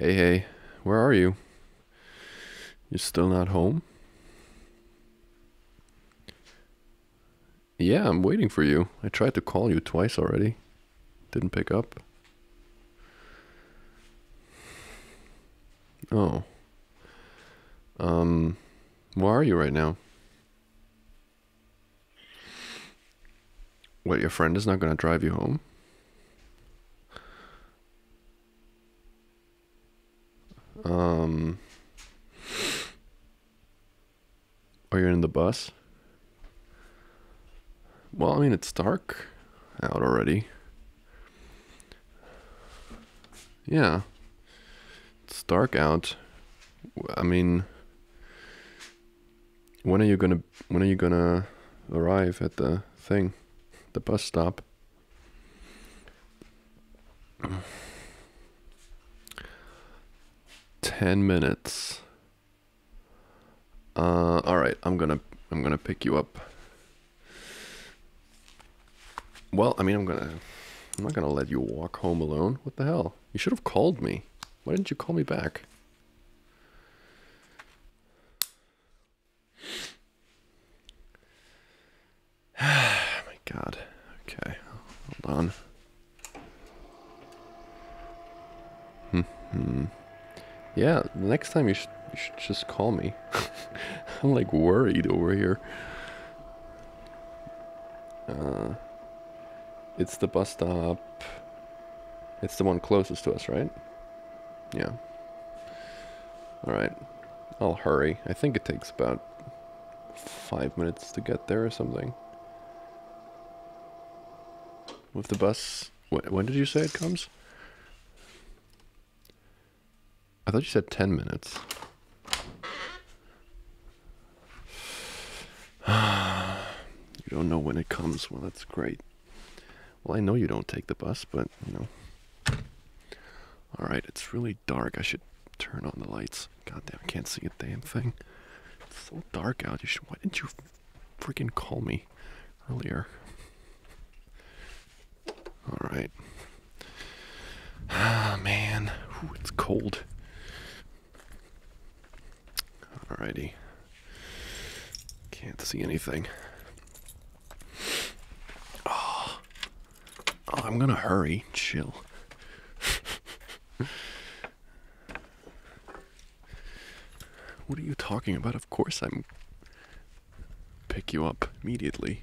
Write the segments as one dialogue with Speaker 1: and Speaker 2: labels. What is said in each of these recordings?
Speaker 1: Hey, hey, where are you? You're still not home? Yeah, I'm waiting for you. I tried to call you twice already. Didn't pick up. Oh. Um, where are you right now? What, your friend is not going to drive you home? Um, are you in the bus? Well, I mean, it's dark out already. Yeah. It's dark out. I mean, when are you gonna when are you gonna arrive at the thing, the bus stop? Ten minutes. Uh, all right. I'm gonna I'm gonna pick you up. Well, I mean, I'm gonna I'm not gonna let you walk home alone. What the hell? You should have called me. Why didn't you call me back? oh my god. Okay. Hold on. Yeah, next time you should, you should just call me. I'm like worried over here. Uh, it's the bus stop. It's the one closest to us, right? Yeah. Alright. I'll hurry. I think it takes about five minutes to get there or something. With the bus. Wh- When did you say it comes? I thought you said 10 minutes. you don't know when it comes. Well, that's great. Well, I know you don't take the bus, but, you know. Alright, it's really dark. I should turn on the lights. God damn, I can't see a damn thing. It's so dark out. You should, why didn't you freaking call me earlier? Alright. Ah, man. Ooh, it's cold. Alrighty. Can't see anything. Oh, oh I'm gonna hurry. Chill. what are you talking about? Of course I'm pick you up immediately.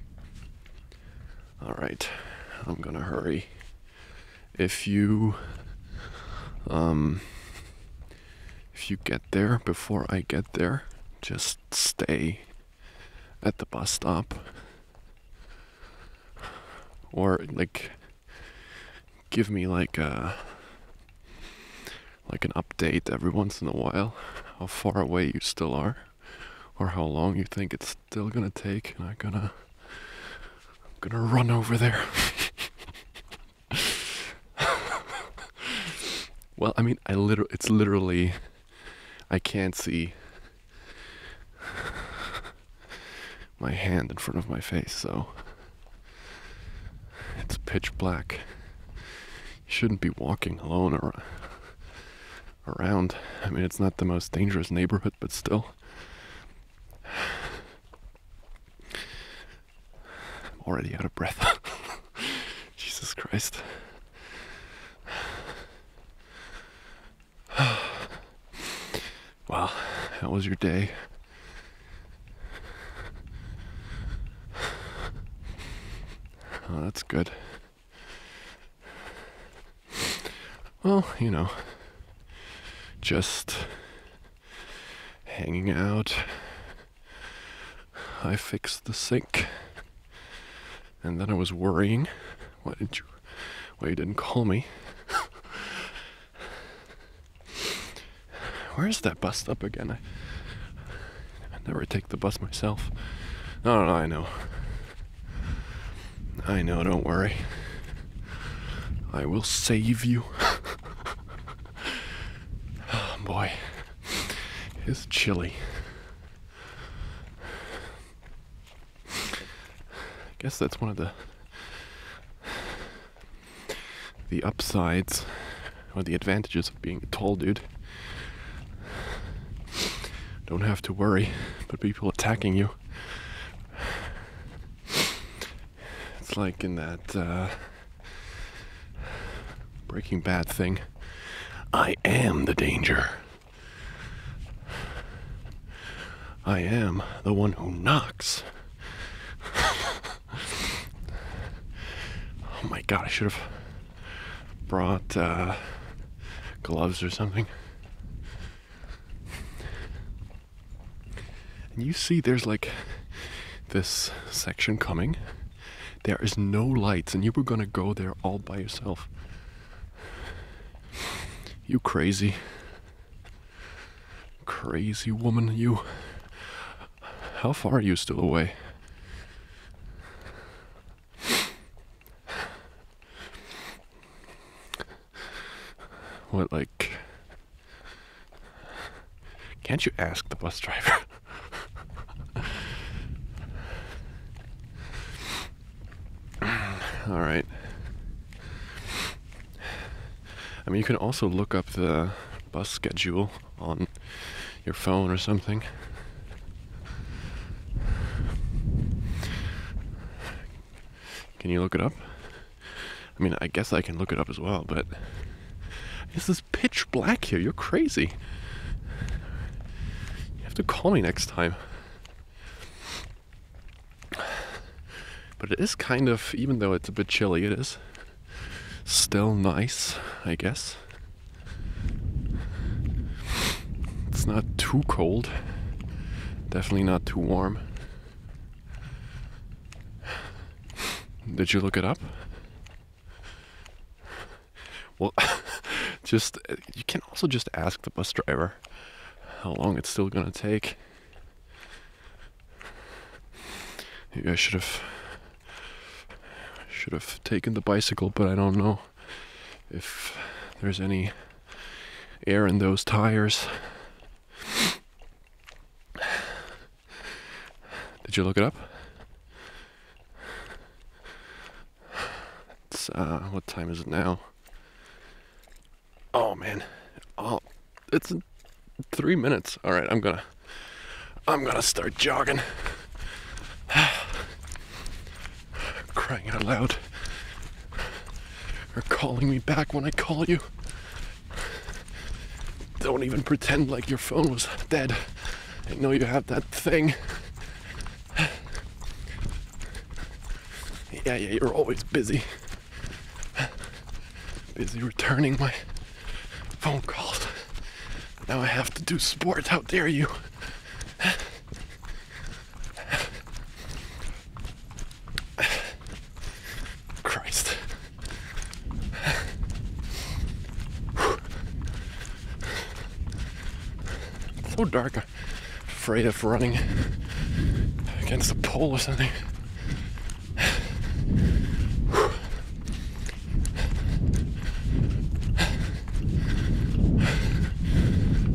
Speaker 1: Alright. I'm gonna hurry. If you um if you get there before I get there, just stay at the bus stop. Or like give me like a like an update every once in a while how far away you still are or how long you think it's still gonna take and I'm gonna I'm gonna run over there. well, I mean I literally it's literally I can't see my hand in front of my face, so it's pitch black. You shouldn't be walking alone or around. I mean, it's not the most dangerous neighborhood, but still. I'm already out of breath. Jesus Christ. Well, how was your day? Oh, that's good. Well, you know, just hanging out. I fixed the sink. And then I was worrying. Why didn't you why you didn't call me? Where's that bus stop again? I, I never take the bus myself. No, no, no, I know. I know, don't worry. I will save you. oh, boy, it's chilly. I guess that's one of the the upsides or the advantages of being a tall dude. Don't have to worry about people attacking you. Like in that uh, Breaking Bad thing. I am the danger. I am the one who knocks. oh my god, I should have brought uh, gloves or something. And you see, there's like this section coming. There is no lights, and you were gonna go there all by yourself. You crazy. Crazy woman, you. How far are you still away? What, like. Can't you ask the bus driver? All right. I mean, you can also look up the bus schedule on your phone or something. Can you look it up? I mean, I guess I can look it up as well, but this is pitch black here. You're crazy. You have to call me next time. But it is kind of, even though it's a bit chilly, it is still nice, I guess. It's not too cold, definitely not too warm. Did you look it up? Well, just you can also just ask the bus driver how long it's still gonna take. Maybe I should have should have taken the bicycle, but I don't know if there's any air in those tires. Did you look it up? It's uh what time is it now? Oh man. Oh it's three minutes. Alright, I'm gonna I'm gonna start jogging. Crying out loud. Or calling me back when I call you. Don't even pretend like your phone was dead. I know you have that thing. Yeah, yeah, you're always busy. Busy returning my phone calls. Now I have to do sport. How dare you? So dark. I'm afraid of running against a pole or something.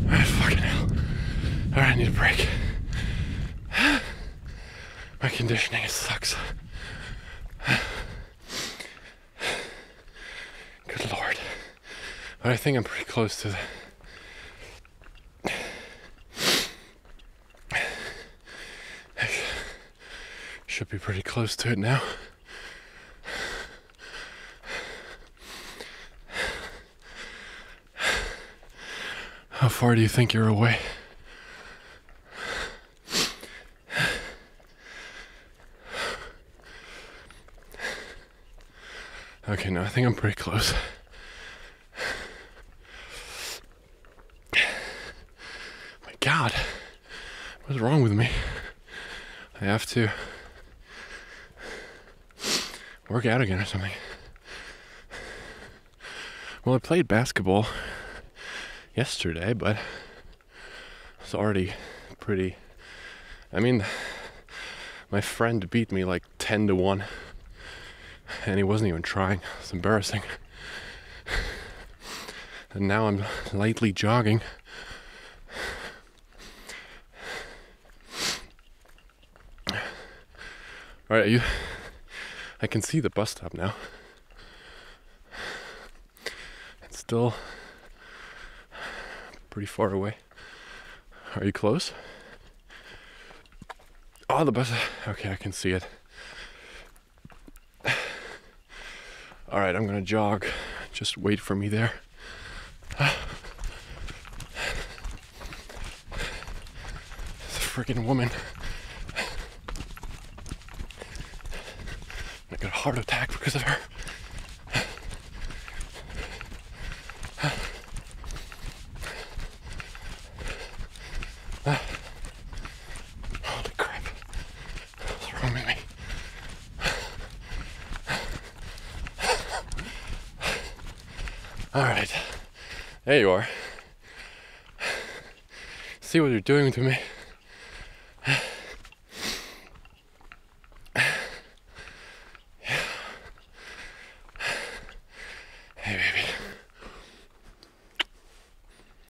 Speaker 1: Alright, ah, fucking hell. Alright, I need a break. My conditioning sucks. Good lord. But I think I'm pretty close to the Should be pretty close to it now. How far do you think you're away? Okay, no, I think I'm pretty close. My God, what's wrong with me? I have to work out again or something. Well, I played basketball yesterday, but it's already pretty. I mean, my friend beat me like 10 to 1, and he wasn't even trying. It's embarrassing. And now I'm lightly jogging. All right, you I can see the bus stop now. It's still pretty far away. Are you close? Oh, the bus. Okay, I can see it. All right, I'm gonna jog. Just wait for me there. This freaking woman. I got a heart attack because of her. Holy crap. What's wrong with me? All right. There you are. See what you're doing to me.